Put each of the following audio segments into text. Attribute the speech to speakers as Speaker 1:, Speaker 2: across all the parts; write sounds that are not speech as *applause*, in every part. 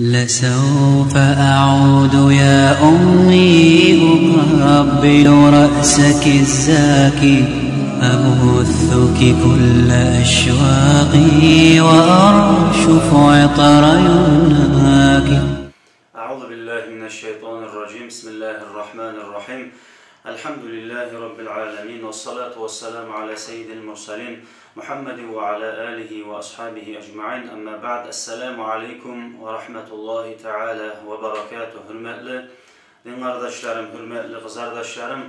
Speaker 1: لسوف أعود يا أمي أقبل رأسك الزاكي أبثك كل أشواقي وأرشف عطر يناك أعوذ بالله من الشيطان الرجيم بسم الله الرحمن الرحيم الحمد لله رب العالمين والصلاة والسلام على سيد المرسلين محمد وعلى آله وأصحابه أجمعين أما بعد السلام عليكم ورحمة الله تعالى وبركاته hürmetli dinlerdaşlarım hürmetli kızardaşlarım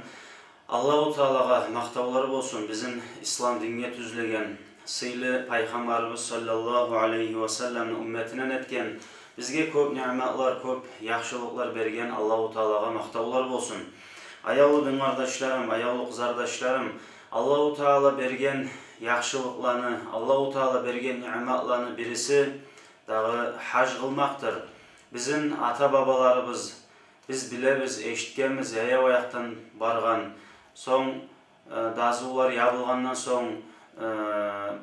Speaker 1: Allahu Teala'ğa maqtavları bolsun bizim İslam dinine tüzlegen sıylı peygamberimiz sallallahu aleyhi ve sellem ümmetine netken bizge köp nimetler köp yaxşılıqlar bergen Allahu Teala'ğa maqtavlar bolsun Ayağlı dinlerdaşlarım, ayağlı kızardaşlarım, Allah-u Teala bergen яхшылықланы Алла ұталы берген нығматланы бересі дағы хаж қылмақтыр біздің ата бабаларыбыз біз білеміз ешіткеміз, әйе аяқтан барған соң дазулар ябылғаннан соң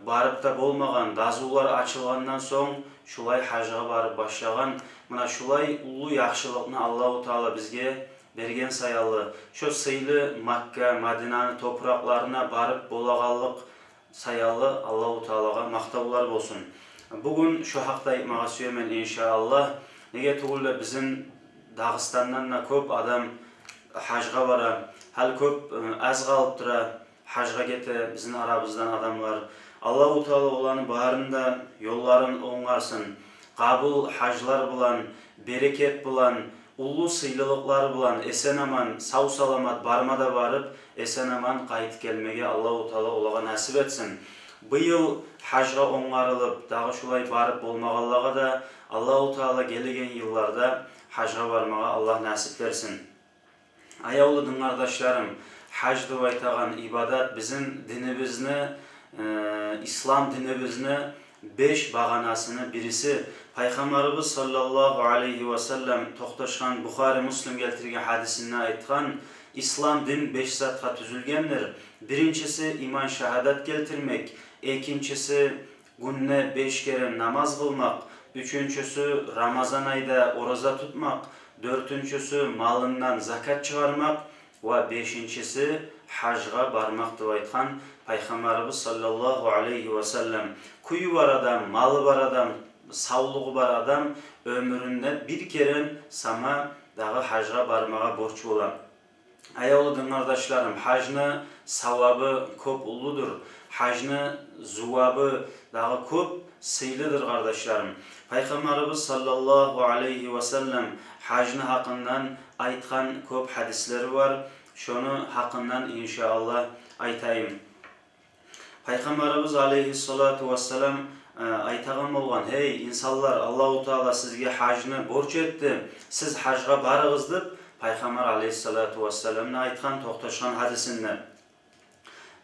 Speaker 1: барып та болмаған дазулар ашылғаннан соң шулай хажға барып башлаған мына шулай ұлы яқшылықны Алла ұталы бізге берген саялы шо сыйлы макка мадинаны топырақларына барып болағалық саялы Аллаһу Таалаға мақтаулар болсын. Бүгін şu хақтай маға инша Аллах, неге түгелде біздің Дағыстаннан көп адам хажға бара, әл көп аз қалып тұра, хажға кете біздің арабыздан адамлар. Аллаһу Таала оланы барын да жолларын оңғарсын. Қабыл хажлар болан, берекет болан, Ұлы сыйлылықлар бұлан әсен аман сау саламат бармада барып әсен аман қайт келмеге алла таала олаға нәсіп этсин быыл хажга оңарылып дагы шулай барып болмаганларга да алла таала келеген жылдарда хажга бармаға аллах насип берсин Аяулы дін кардаштарым хаж деп айтаған ибадат биздин ислам ислам бізіні беш бағанасының бірісі sallallahu sollallohu alayhi vasallam to'xtashgan buxoriy muslim keltirgan hadisini aytgan İslam din besh satga tuzilgandir Birincisi iman shahodat getirmek. ikkinchisi kunni besh kere namaz qilmoq uchinchisi ramazon oyida ro'za tutmoq to'rtinchisi molindan zakat chiqarmoq va beshinchisi hajga barmoq deb aytgan payg'ambarimiz sollallohu alayhi vasallam kuyi bor odam moli bor odam sağlığı bar adam ömründe bir kere sama dağı hacra barmağa borç olan. Ayalı din kardeşlerim, hacnı savabı kop uludur. Hacnı zuvabı dağı kop sıylıdır kardeşlerim. Peygamberimiz sallallahu aleyhi ve sellem hacnı hakkından aytkan kop hadisleri var. Şunu hakkından inşallah aytayım. Peygamberimiz aleyhissalatu vesselam Э, айтаған болған ей инсанлар аллаху тағала сізге хажны борч етті сіз хажға барыңыз деп пайғамбар алейхисалату вассаламның айтқан тоқташқан хадісінде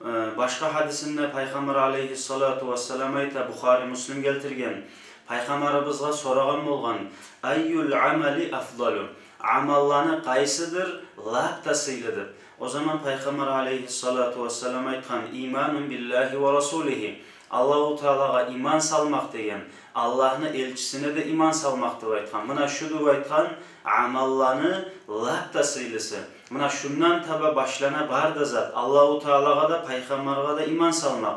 Speaker 1: э, башқа хадісінде пайғамбар алейхиссалату вассалам айта бұхари муслим келтірген пайғамбарымызға сұраған болған айюл амали афдалу амалланы қайсыдыр лапта сыйлы деп о заман пайғамбар алейхиссалату вассалам айтқан иманум биллахи ва расулихи Allah-u Teala'ga iman salmak degen, Allah'ın elçisine de iman salmak dep aytkan. Mına şu dep aytkan amallany lapda sıylysy. Mına şundan taba başlana bar da zat. Allah-u Teala'ga da paýgambarga da iman salmak.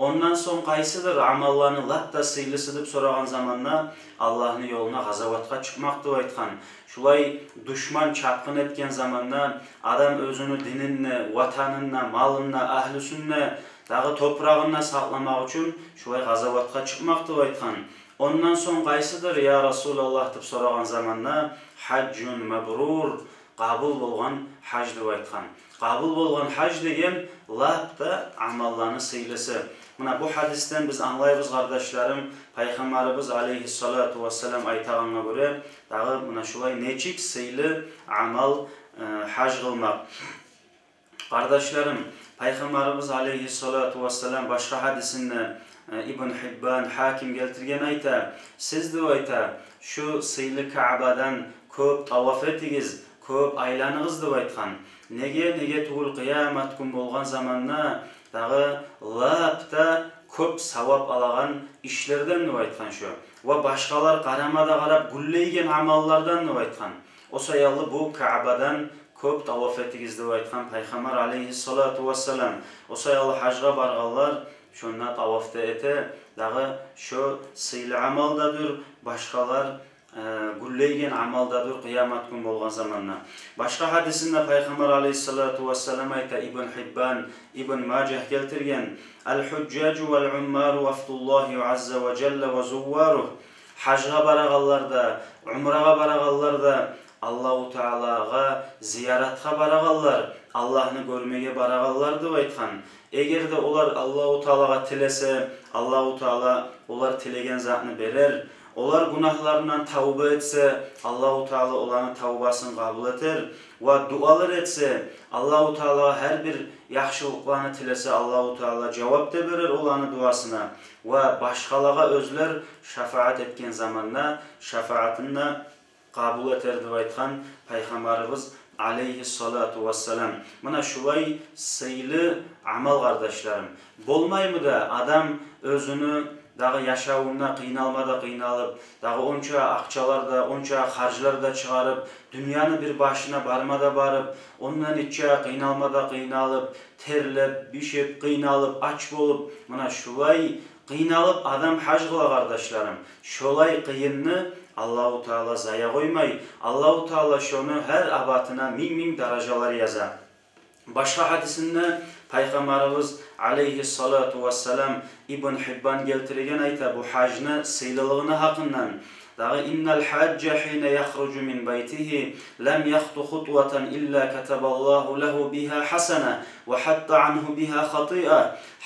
Speaker 1: Ondan soň gaýsydyr amallany lapda sıylysy dip soragan zamanla Allah'ın yoluna gazavatka çıkmak dep aytkan. Şulay düşman çapkın etken zamanla adam özünü dininle, vatanınla, malınla, ahlüsünle dağı toprağından saxlamaq üçün şuvay qazavatqa çıxmaqdır o aytxan. Ondan son qaysıdır ya Rasulullah deyib sorağan zamanda haccun məbrur qabul bolğan hac deyib aytxan. Qabul bolğan hac degen lapda amallarını sıylası. Mına bu hadisdən biz anlayırıq qardaşlarım, Peyğəmbərimiz aleyhissalatu vesselam aytağına görə dağı mına şuvay nechik sıylı amal ə, e, hac qılmaq. Qardaşlarım, пайғамбарымыз алейхи салату уассалам башқа хадисінде ибн хиббан хаким келтірген айта сізді айта шу сыйлы кабадан көп тауаф етіңіз көп айланыңыз деп айтқан неге неге түгіл қиямат күн болған заманна дағы лапта көп сауап алаған ішлерден деп айтқан шо ва башқалар қарамада қарап гүллейген амалдардан деп айтқан осы аялы бұл кабадан көп тауаф етіңіз деп айтқан пайғамбар алейхиссалату уассалам осай ал хажға барғанлар шонна тауафты ете дағы шо сыйлы амалдадыр башқалар гүллейген амалдадыр қиямат күн болған заманна башқа хадисінде пайғамбар салату уассалам айта ибн хиббан ибн мажах келтірген әл худжажу уәл уммару афтуллахи азза уа жалла уа зуарух хажға барағанлар да умраға барағанлар аллаху тағалаға зияратқа барағалар, аллахны көрмеге барағанлар деп айтқан егер де олар аллаху тағалаға тілесе аллаху тағала олар тілеген затны берер олар гүнахларынан тауба етсе аллаху тағала олардың тәубасын қабыл етер уа дұғалар етсе аллаху тағалаға бір яхшылықларны тілесе аллаху тағала жауап та берер олардың дұғасына уа башқаларға өзілер шафаат еткен заманда шафаатына қабыл етер деп айтқан пайғамбарымыз салату уассалам мына шулай сыйлы амал қардашларым. болмаймы да адам өзіні дағы яшауына қиналмада қиналып дағы онша ақшалар да онша қаржылар да шығарып дүнияны бір башына бармада барып оннан нече қиналмада қиналып терлеп бишеп қиналып ач болып мына шулай қиналып адам хаж қыла қардашларым шолай қиынны Allahu Teala zaya qoymayı, Allahu Teala şonu hər abatına min-min dərəcələr yazar. Başqa hədisində Peyğəmbərimiz aleyhissalatu vesselam İbn Hibban gətirən ayta bu hacnı sıylılığını haqqından Dağı innal hacca hina yakhrucu min baytihi lam yaxtu xutwatan illa kataballahu lahu biha hasana وَحَتَّ عَنْهُ بِهَا خَطِئَ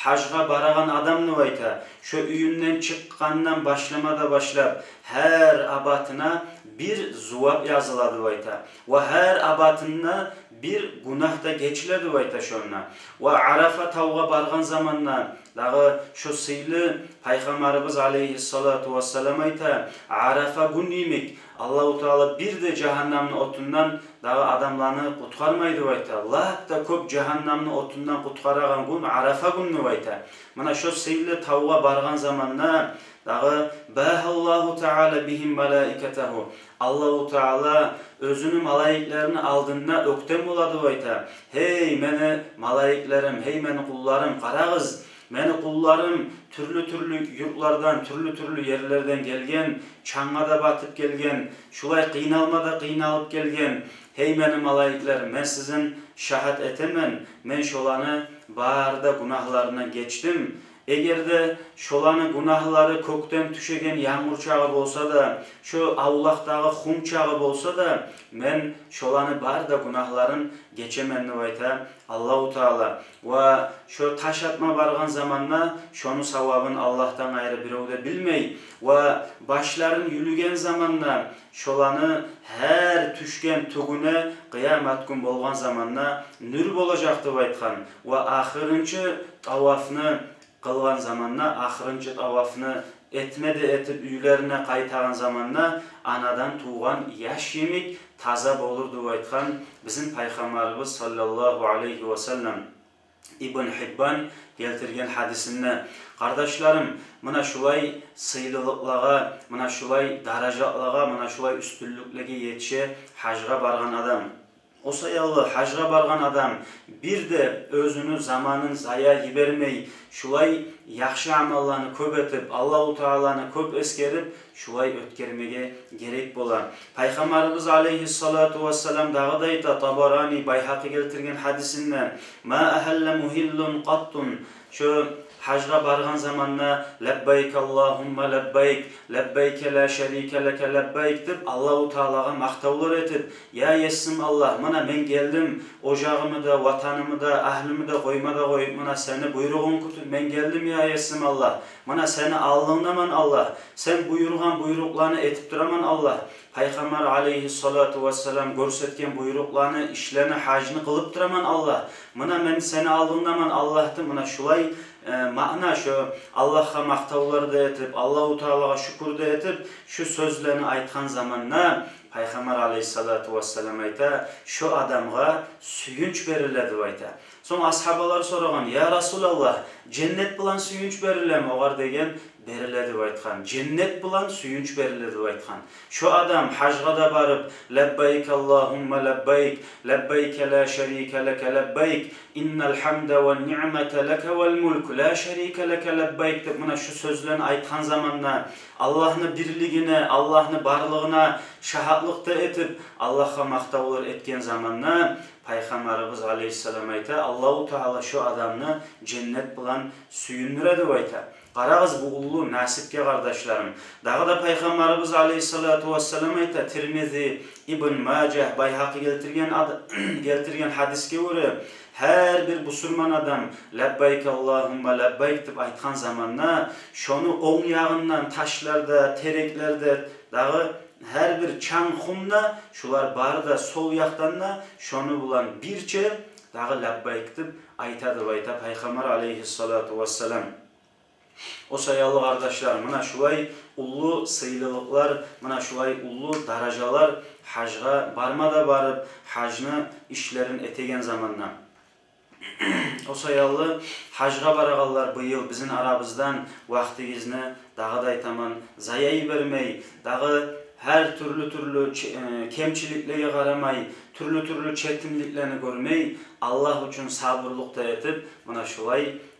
Speaker 1: Hacga baragan adam nüvayta, şu üyünden çıkkandan başlamada başlap, her abatına bir zuvab yazıladı vayta. Ve her abatına bir günah da geçiledi vayta şonna. Ve Arafa tavga bargan zamanla, dağı şu sıylı Peygamberimiz aleyhissalatu vesselam ayta, Arafa bu nimek, Allahu Teala bir də cəhənnəmin otundan daha adamlarını qutqarmaydı və itə. Ləhb də köp cəhənnəmin otundan qutqarağan qun arafə qunnu və itə. Mənə şo seyirlə tavuğa barğan zamanda dağı bəhəllahu Teala bihim mələikətəhu. Allahu Teala özünü malaiklərin aldığında öqtəm oladı və itə. Hey mənə malaiklərim, hey mənə qullarım, qarağız. Meni kullarım türlü türlü yurtlardan, türlü türlü yerlerden gelgen, çanga da batıp gelgen, şulay da kıynalıp gelgen. Hey meni malayikler, ben sizin şahat etemen, ben şolanı bağırda günahlarına geçtim. эгерде шоланы гунахлары көктен түшеген яңғыр чагы болса да шо аулактагы хум чагы болса да мен шоланы да гунахларын кечемен деп айта аллаху таала ва шо таш атма барган заманна шону савабын аллахтан айры біреуде білмей. ва башларын юлүген заманна шоланы һәр түшкен түгіне қиямат күн болған заманна нүр боложак деп айткан ва ахырынчы тавафны қылған заманна ақырынчы тауафны етмеді етіп үйлеріне қайтаған заманна анадан туған яш емік, таза болыр деп айтқан біздің пайғамбарымыз саллаллаху алейхи уассалам ибн хиббан келтірген хадисіне қардашларым мына шулай сыйлылықлаға мына шулай даражалаға мына шулай үстінлікліге етші хажға барған адам аялы хажға барған адам бірді өзіні заманын зая жібермей, шулай яқшы амалланы көп етіп, Аллаху Тағаланы көп ескеріп, шулай өткермеге керек болар. Пайғамбарымыз алейхи салату вассалам дағы да Табарани Байхақи келтірген хадисінде: "Ма ахалла мухиллун қаттун" шо hacga bargan zamanla lebbeyk Allahumma lebbeyk lebbeyke la şerike leke lebbeyk dip Allahu Teala'ga maktavlar etip ya yesim Allah mana ben geldim ocağımı da vatanımı da ahlimi de koyma da koyup mana seni buyruğun kutup Ben geldim ya yesim Allah mana seni alındaman Allah sen buyurgan buyruklarını etip duraman Allah Peygamber aleyhissalatu vesselam görsetken buyruklarını işlerini hacını kılıp duraman Allah mana ben seni alındaman Allah'tı mana şulay ә, шо, şu Аллахқа мақтауларды етіп аллаху тағалаға шүкірді етіп şu сөздерін айтқан заманна пайғамбар алейхисалату вассалам айта şu адамға сүйінч беріледі деп айта соң асхабалар сұраған я расулаллах жәннет бұлан сүйінч беріле оғар деген беріледі деп айтқан дженнет бұлан сүйінші беріледі деп айтқан шо адам хажға да барып ләббайк аллахумма ләббайк ләббайк лә шарика ләкә ләббайк иннал хамда уа ни'мата ләкә уәл мүлк лә шарика ләкә ләббайк деп мына шу сөздерін айтқан заманда аллахны бірлігіне, аллахны барлығына шахатлықты етіп аллахқа мақтаулар еткен заманда пайғамбарымыз алейхисалам айта аллау тағала адамны дженнет бұлан сүйіндіреді деп айтады Қарағыз бұғылу нәсіпке қардашларым. Дағы да пайғамбарымыз алей салату ассалам айта, Тірмезі ибн Мәжәх байхақы келтірген келтірген хадиске өрі, Әр бір бұсырман адам, ләббәйк Аллахымба, ләббәйк деп айтқан заманна, шону оң яғыннан ташларда, тереклерді, дағы әр бір чан хумна, шулар бары да сол яқтанна, шону бұлан бірчер, дағы ләббәйк деп айтады, айта пайқамар алейхи салату ассалам. О сайалы қардашлар, мұнашуай ұлұ сыйлылықлар, мұнашуай ұлұ даражалар, хачға бармада барып, хачны işлерін әтеген zamanна. О сайалы хачға барығалар бұйыл біздің арабыздан вақты кізіне дағы дайтаман, бермей, дағы әр түрлі-түрлі кемчіліклеге қарамай, түрлі-түрлі четінліклеріні көрмей, Аллах үчін сабырлық дәетіп мұ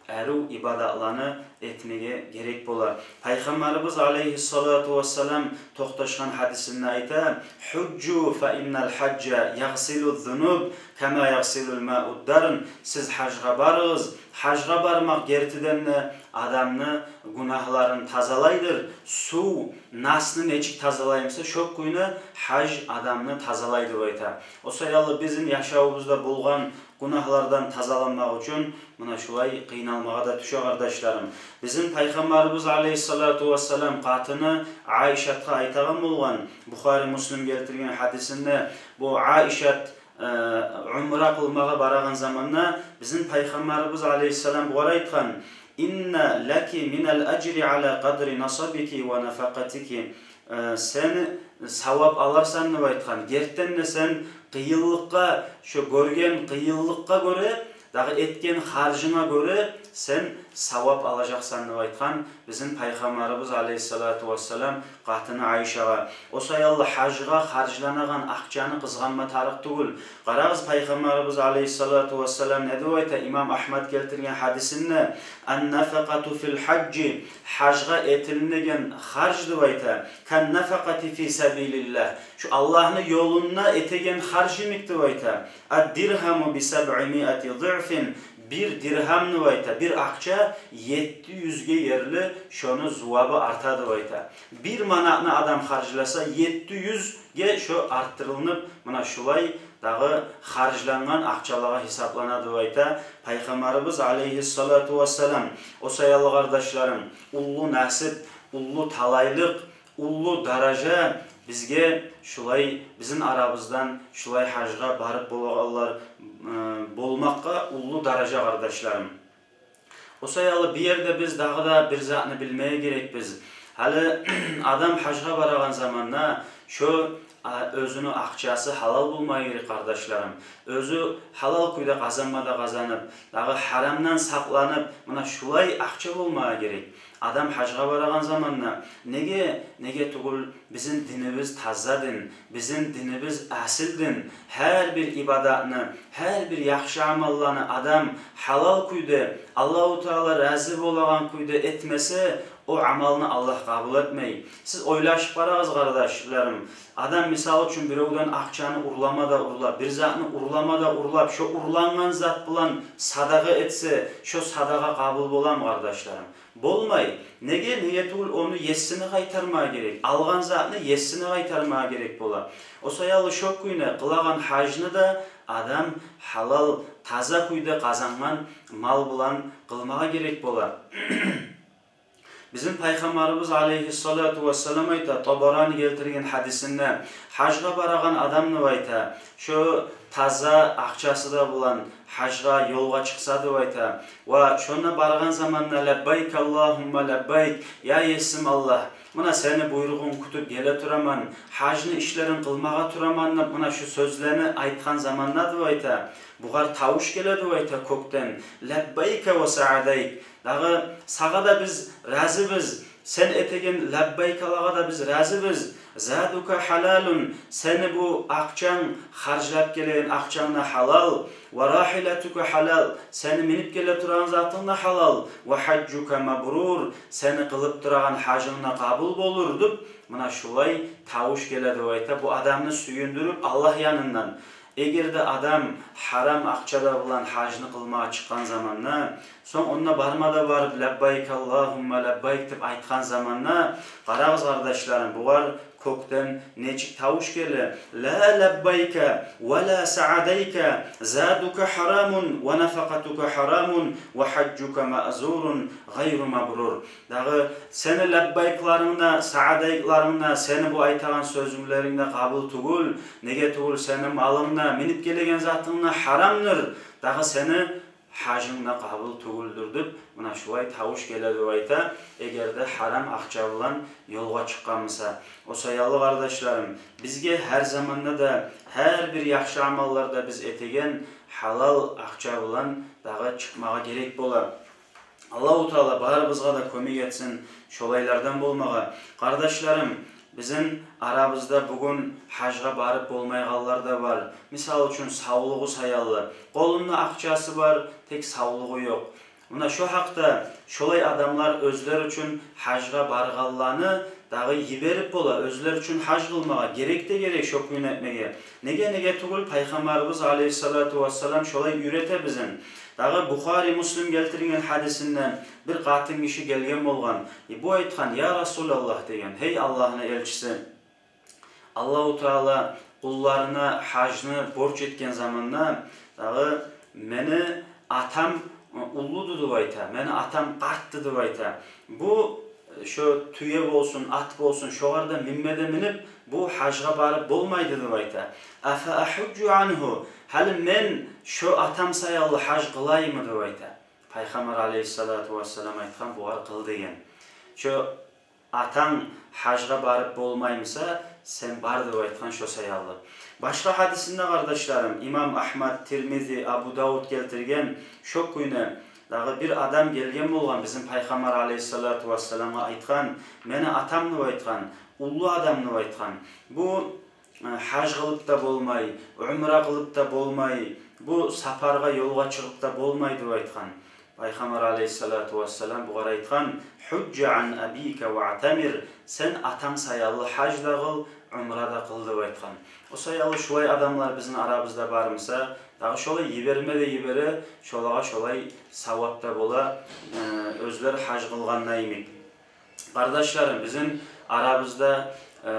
Speaker 1: әру ибадаланы етмеге керек болар. Пайғамбарымыз алейхи салату тоқташқан хадисінде айта, «Худжу фа иннал хаджа яғсилу дзунуб, кәмә яғсилу ма сіз хажға барығыз, хажға бармақ гертіден адамны гунахларын тазалайдыр, су, насны нечік тазалаймыса, шок күйіні хаж адамны тазалайды Осы Осайалы біздің яшауымызда болған гунахлардан тазаланмак үчүн мына шулай кыйналмага да түшө кардаштарым Біздің пайгамбарыбыз алейхисалату вассалам қатыны Айшатқа айтаган болған бухари муслим келтірген хадисинде бу айшат ә, умра кылмага бараған заманда біздің пайгамбарыбыз алейхисалам буга айткан инна лаки минал ажри ала кадри насабики ва нафакатики ә, сен аларсаң деп айткан кертен де сен қиылыққа, шо көрген қиылыққа көре, дағы еткен қаржыңа көрі сен сауап ала жақсаң деп айтқан біздің пайғамбарымыз алейхисалату вассалам қатыны айшаға осы аялла хажға қаржыланаған ақшаны қызғанма тарық түгіл қараңыз пайғамбарымыз алейхисалату уассалам не деп айтады имам ахмад келтірген хадисінде аннафақату фил хаджи хажға етілген хаж деп айтады нафақати фи сабилиллах шу Аллаһның жолына етеген харж демек деп би айтады кірфин бір дирхамны байта, бір ақча 700-ге ерлі шоны зуабы артады байта. Бір манатны адам қаржыласа, 700-ге шо арттырылынып, мұна шулай дағы қаржыланған ақчалаға хисапланады байта. Пайқамарыбыз, алейхи салату ассалам, осай алығы ардашларым, ұллу нәсіп, ұллу талайлық, ұллу даража, бізге шулай біздің арабыздан шулай хажға барып болғанлар болмаққа ұлы даража қардашларым Осай бұл жерде біз дағы да бір затны керек біз. әлі адам хажға бараған заманда шо өзіні ақчасы халал болмай керек қардашларым өзі халал күйді қазанбада қазанып дағы харамнан сақланып мына шулай ақча болмай керек adam hacga baragan zamanda nege nege tugul bizim dinimiz tazza din, bizim dinimiz asil din. Her bir ibadatni, her bir yaxshi amallarni adam halol kuyda Allahu Teala razı bo'lgan kuyda etmesi o amalını Allah kabul etmeyi. Siz oylaşıp qarağız kardeşlerim. Adam misal üçün bir oğdan akçanı urlama da urlap, bir zatını urlama da urlap, şu urlangan zat bulan sadağı etse, şu sadağa kabul bolam kardeşlerim. болмай неге ниетул оны ессіні қайтармау керек алған затны ессіні қайтармау керек болады аялы шок күйіне қылаған хажны да адам халал таза күйде қазанған мал бұлан қылмаға керек бола. *coughs* біздің пайғамбарымыз алейхиссалату уассалам айта тобаран келтірген хадисінде хажға бараған адамны айта шо таза ақшасы да болан хажға жолға шықса деп айта уа барған заманда ләббайк аллахумма ләббайк я есім аллах мына сені бұйрығын күтіп келе тұраман хажны ішлерін қылмаға тұраман деп мына шу сөздерді айтқан заманда деп айта бұғар тауыш келеді айта көктен ләббайка уа саадайк дағы саға да біз разыбыз сен етеген ләббайкалаға да біз разыбыз задука халалун сени бұ акчаң харжап келген акчаңна халал ва рахилатука халал сени минип келе турган затыңна халал ва хаджука мабрур сени кылып турган хажыңна кабыл болур деп мына шулай табыш келеді ойта, бұ адамны сүйүндүрүп аллах янынан эгерде адам харам акчада булан хажыны қылмаға чыккан заманда соң онна бармада барып ләббайк аллахумма ләббайк деп айтқан заманна қараңыз қардашларым бұлар көктен нечік тауыш келі лә ләббайка уәлә саадайка задука харамун уа нафақатука харамун уа хаджука мазурун ғайру мабрур дағы сені ләббайкларыңна саадайкларыңна сені бұл айтаған сөзіңлеріңді қабыл түгіл неге түгіл сенің малыңна мініп келеген затыңна харамныр дағы сені хажымда қабыл түгілдір деп мына шулай тауыш келеді деп айта егерде харам ақша елға жолға чыққан болса осаялы қардашларым бізге әр заманда да әрбір бір яхшы амалларда біз әтеген халал ақша дағы чыкмага керек бола аллаһу тағала барыбызға да көмек етсін шолайлардан болмаға қардашларым Bizim arabızda bugün hacga barıp olmayanlar da var. Misal üçün savluğu sayarlar. Kolunda akçası var, tek savluğu yok. Buna şu hakta, şolay adamlar özler üçün hacga barğallanı dağı yiberip bola, özler üçün hac kılmağa gerek de gerek şok yönetmeye. Nege nege tugul Peygamberimiz Aleyhissalatu vesselam şolay ürete bizim. Dağı Buxari Müslim gətirilən hədisindən bir qatın kişi gələn bolğan, e, bu aytqan ya Rasulullah degan, hey Allahın elçisi. Allahu Teala qullarına hacını borc etgan zamanda dağı məni atam e, ulludur deb ayta, məni atam qatdı deb ayta. Bu шо түйе болсын ат болсын шоғарда мінбеде мініп бұл хажға барып болмайды деп айта хәлі мен шо атам саялы хаж қылаймы деп айта пайғамбар алейхисалату уассалам айтқан бұл арқылы деген шо атаң хажға барып болмаймыса сен бар деп айтқан шо саялы башқа хадисінде қардашларым имам ахмад тирмизи абу дауд келтірген шо дағы бір адам келген болған біздің пайғамбар алейхиссалату вассаламға айтқан мені атам деп айтқан ұлы адам деп айтқан бұл хаж қылып та болмай умра қылып та болмай бұл сапарға жолға шығып та болмай деп айтқан пайғамбар алейхисалату уассалам бұғар айтқан худжа ан абика уатамир сен атаң саялы хаж да қыл умра да қыл деп айтқан осаялы шулай адамлар біздің арабызда бармыса дағы шолай еберме де ебері шолаға шолай сауап бола Өзлері хаж қылғанда имек қардашларым біздің арабызда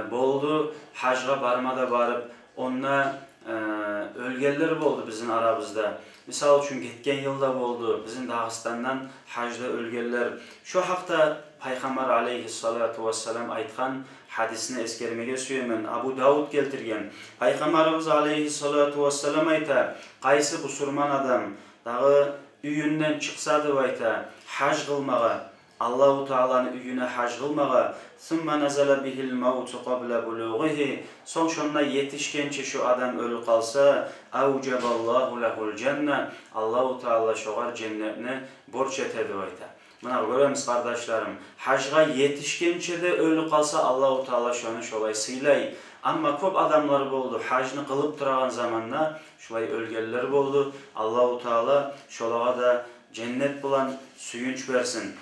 Speaker 1: болды хажға барма да барып онна өлгендер болды біздің арамызда Misal üçün, getken yılda boldu, bizim Dağıstandan hacda ölgeller. Şu haqda Payxambar aleyhissalatu vesselam aytkan hadisini eskermege suyumen, Abu Davud keltirgen. Payxambarımız aleyhissalatu vesselam ayta, qaysi busurman adam, dağı üyünden çıksa deb ayta, haj qılmağa, Allah-u Allahu Taala'nın üyüne hac kılmağa, summa nazala bihil mautu qabla bulughihi, son şonuna yetişkençe şu adam ölü kalsa, aucaballahu lehul Allah-u Teala şoğar cennetini borç etedi ayta. Mına göremiz kardeşlerim, hacga yetişkençe de ölü kalsa u Teala şonu şolay silay. Amma ko'p adamlar bo'ldi, hajni qilib zamanla, zamonda shulay o'lganlar Allah-u Teala shularga da jannat bulan suyunch versin.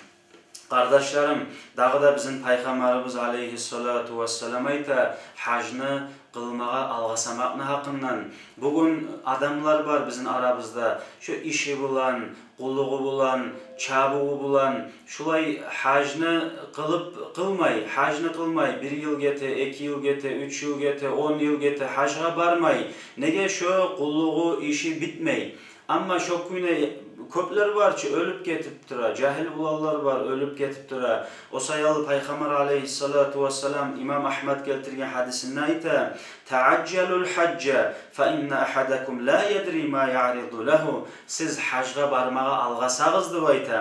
Speaker 1: Қардашларым, дағы да біздің пайқамарымыз алейхи салату ассалам айта, хажны қылмаға алғасамақны хақыннан. Бүгін адамлар бар біздің арабызда, шо іші бұлан, құлығы бұлан, чабуғы бұлан, шулай хажны қылып, қылмай, хажны қылмай, бір ел кеті, екі ел кеті, үч ел кеті, он ел кеті, хажға бармай, неге шо құлығы іші бітмей. Амма шо күйіне ko'plar borchi o'lib ketib tura jahil bo'lganlar bor o'lib ketib tura o'sayol payg'ambar alayhissalotu vassalam imom ahmad keltirgan hadisini ayta taajjalul hajja fa inna ahadakum la yadri ma ya'ridu lahu siz hajga barmaga alg'asangiz deb ayta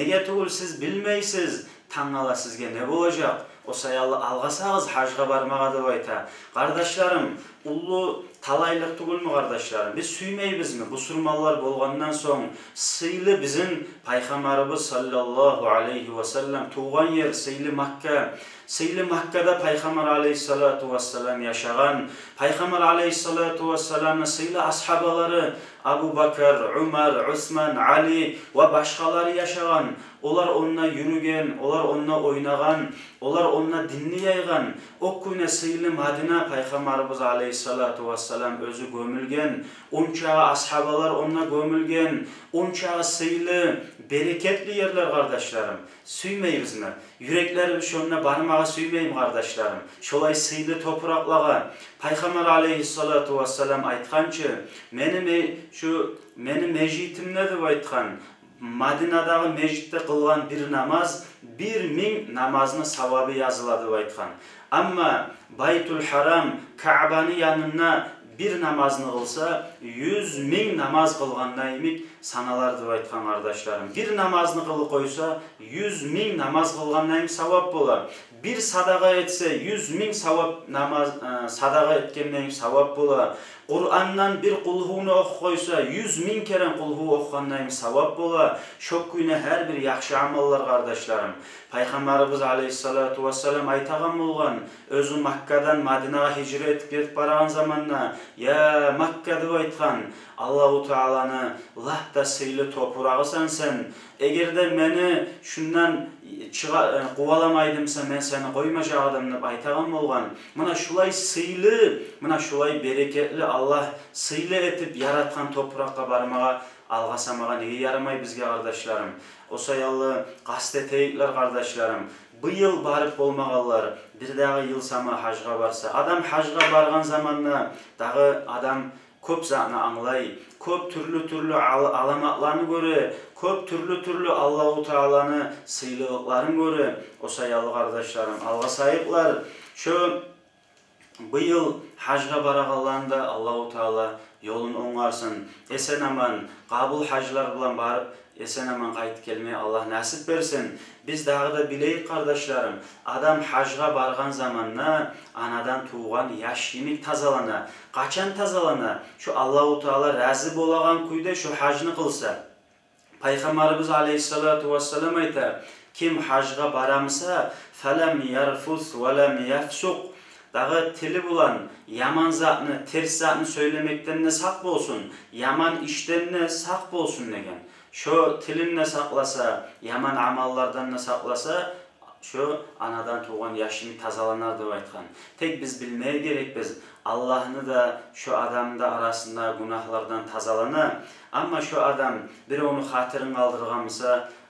Speaker 1: negaki siz bilmaysiz tanala sizga ne bo'lajak осай алғасағыз хажға бармаға деп айта қардаштарым ұлы талайлық түгіл ме қардашларым, біз сүймейбіз ме бұсырмалар болғаннан соң сыйлы біздің пайғамбарымыз саллаллаху алейхи уассалам туған жер сыйлы макка сыйлы маккада пайғамбар алейхисалату вассалам яшаған пайғамбар алейхисалату вассаламның сыйлы асхабалары Abu Bakr, Umar, Osman, Ali ve başkaları yaşayan, onlar onunla yürügen, onlar onunla oynagan, onlar onunla dinli yaygan, o güne sıylı Madina Peygamberimiz Aleyhissalatu vesselam özü gömülgen, onca ashabalar onunla gömülgen, onca sıylı bereketli yerler kardeşlerim. Süymeyimiz mi? Yüreklerimiz şonuna barmağa süymeyim kardeşlerim. Şolay sıylı topraklara, пайғамбар алейхисалату вассалам айтқанша мені шу мені мешітімне деп айтқан мадинадағы мешітте қылған бір намаз бір мың намазының сауабы жазылады деп айтқан амма байтул харам кәбаны янына бір намазын қылса жүз мың намаз қылғандай емес саналар деп айтқан қардаштарым бір намазын қылып қойса жүз мың намаз қылғандай сауап болар bir sadaqa etse 100 ming savap namaz e, sadaqa etgenden savap bola. Kur'an'dan bir kulhunu oku yüz min ming kere kulhu okuğundan savap bola. Şok güne her bir yaxşı amallar kardeşlerim. Peygamberimiz aleyhissalatu vesselam aytağan bulgan. Özü Makka'dan Madina'ya hicret getip baran zamanına ya Makka dep aytgan. Allahu Teala'nı lahta sıylı toprağı sen sen. Eğer de meni şundan қуаламайды э, мысалы мен сені қойма жағадым деп айтаған болған мына шулай сыйлы мына шулай берекетлі алла сыйлы етіп яратқан топыраққа бармаға алғасамаға неге ярамай бізге қардашыларым осаялы қасты етейіктер қардашыларым биыл барып болмағанлар бір дағы ел сама хажға барса адам хажға барған заманда дағы адам көп аңлай көп түрлі түрлі аламатларны көре көп түрлі түрлі аллау тағаланы сыйлығыларын көрі осаялы қардаштарым алға сайықлар шо биыл хажға барағаланда Аллаху тағала жолын оңарсын есен аман қабыл хажылар билан барып есен аман қайтып келмей, Аллах нәсіп берсін біз дағы да білейік қардашларым адам хажға барған заманда анадан туған яш тазалана қачан тазалана шо аллау тағала разы болаған күйде шу хажны қылса пайғамбарымыз алейхисалату vassalam айтады кім хажға барамыса, фәләм ярфус valam яфсуқ дағы тілі болан, яман затны теріс затны сөйлемектеніне сақ болсын яман іштенне сақ болсын деген шо тілінне сақласа яман не сақласа Şu anadan tuğan yaşımı tazalanardı o aytkan. Tek biz bilmeye gerek biz Allah'ını da şu adamda arasında günahlardan tazalanı. Ama şu adam biri onu hatırın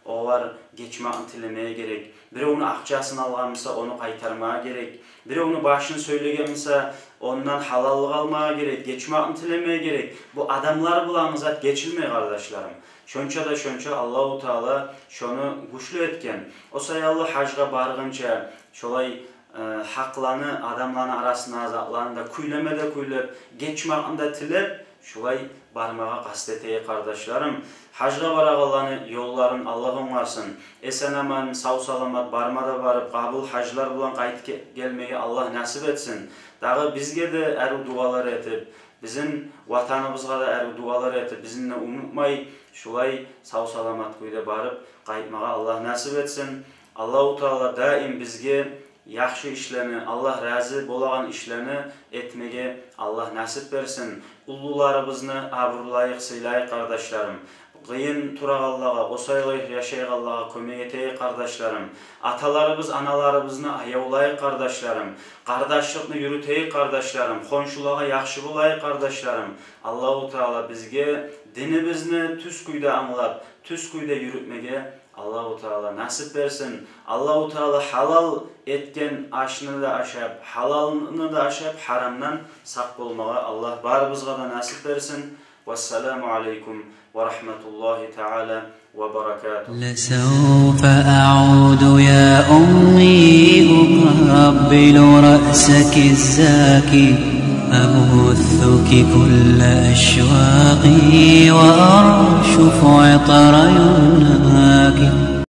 Speaker 1: o var geçme antilemeye gerek. Biri onu akçasını alganmısa onu kaytarmaya gerek. Biri onu başını söylegenmese ondan halallık almaya gerek. Geçme antilemeye gerek. Bu adamlar bulamızat geçilmeye kardeşlerim. Şonça da Allah u Taala şunu güçlü etken. O sayalı hacga bargınça şolay e, haqlany adamların arasına zatlarında kuylamada kuylap, geçmaganda tilep, şulay barmağa qastetey kardeşlerim. Hacga baragalarını yolların Allah onlarsın. Esen aman, sağ salamat barmada barıp kabul haclar bulan kayıt gelmeyi Allah nasip etsin. Dağı bizge de er dualar etip, bizim vatanımızda da er dualar etip, bizimle unutmay Шулай сау саламат көйде барып, қайтмаға Аллах нәсіп етсін. Аллаһу Тағала даим бізге яхшы ішләні, Аллах разы болаған ішләні етмеге Аллах нәсіп берсін. Уллуларыбызны абырлайық, сыйлайық, қардашларым ғиын тұра аллаға босайлайық жашайық аллаға көмек етейі қардашларым аталарыбыз аналарыбызны аяулайы қардашларым қардашлықны үйретейік қардашларым қоншылаға яқшы болайы қардашларым аллау тағала бізге діні бізні түс күйді аңылап, түс күйді үйретмеге аллау тағала нәсіп берсін аллау тағала халал еткен ашыны да ашап харамнан сақ болмаға Алла да нәсіп берсін والسلام عليكم ورحمة الله تعالى وبركاته لسوف أعود يا أمي أقبل رأسك الزاكي أبثك كل أشواقي وأرشف عطر يمناك